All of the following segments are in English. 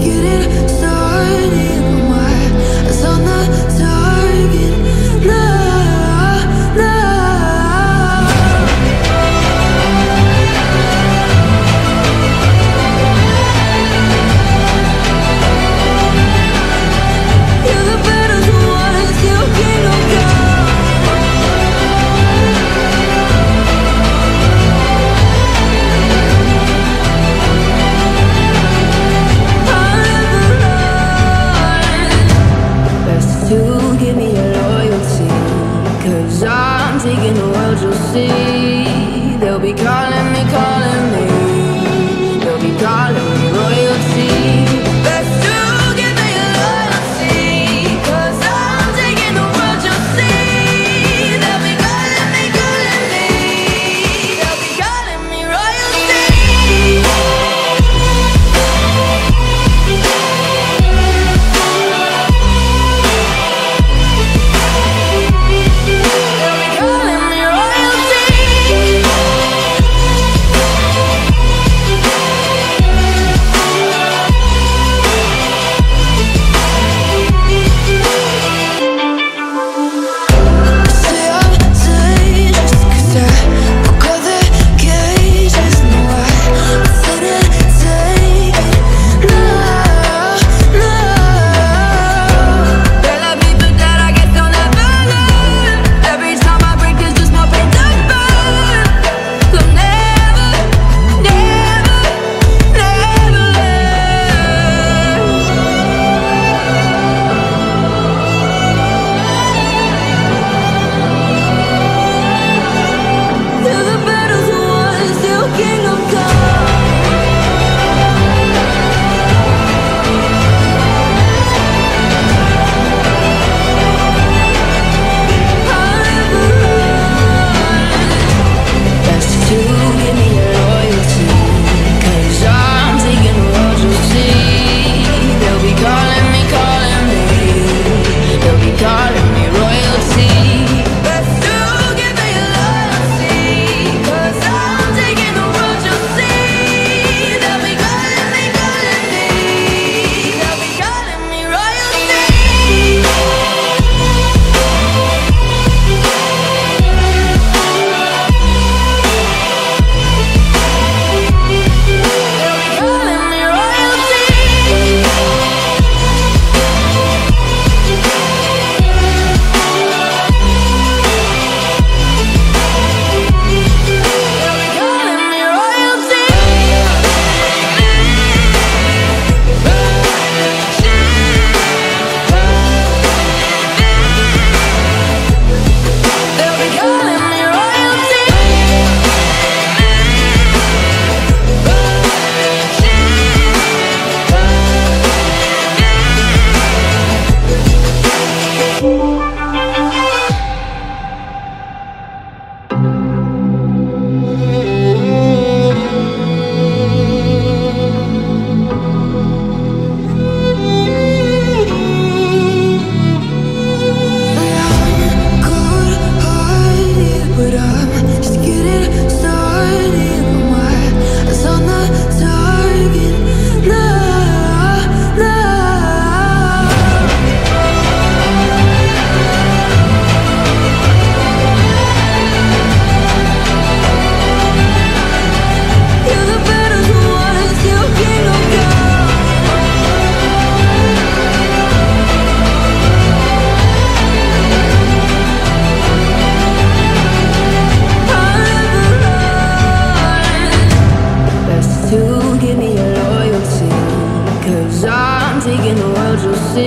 getting started.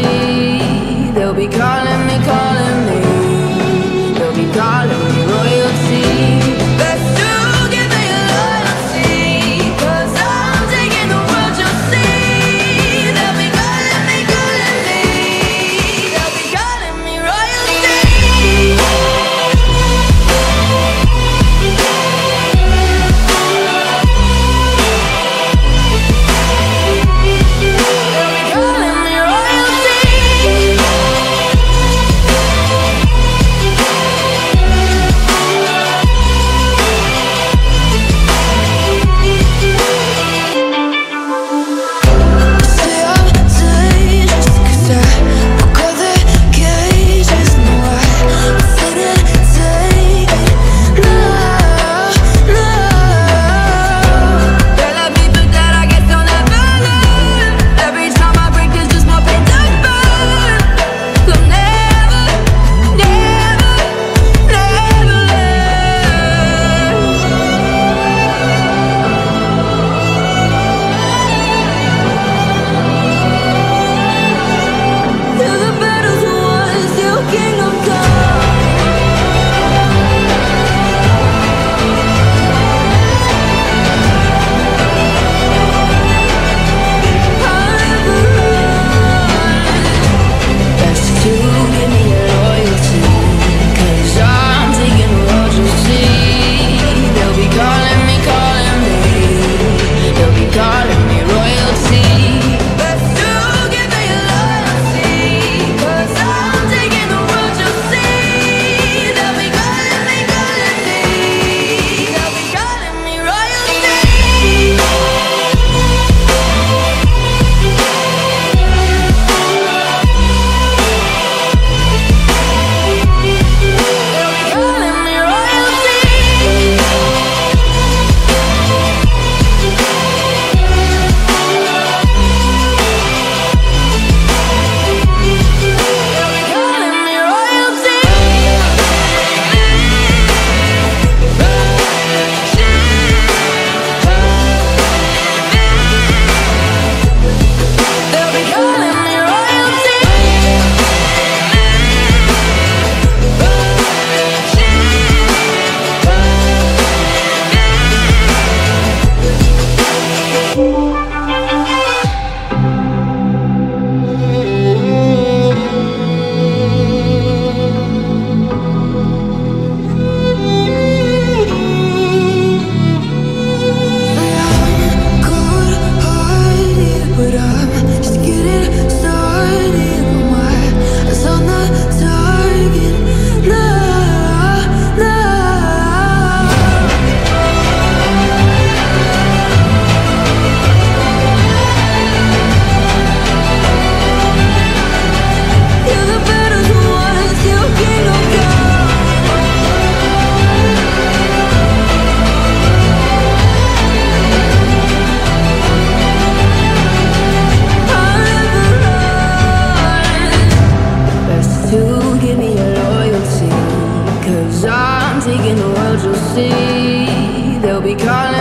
See. World, you'll see. They'll be calling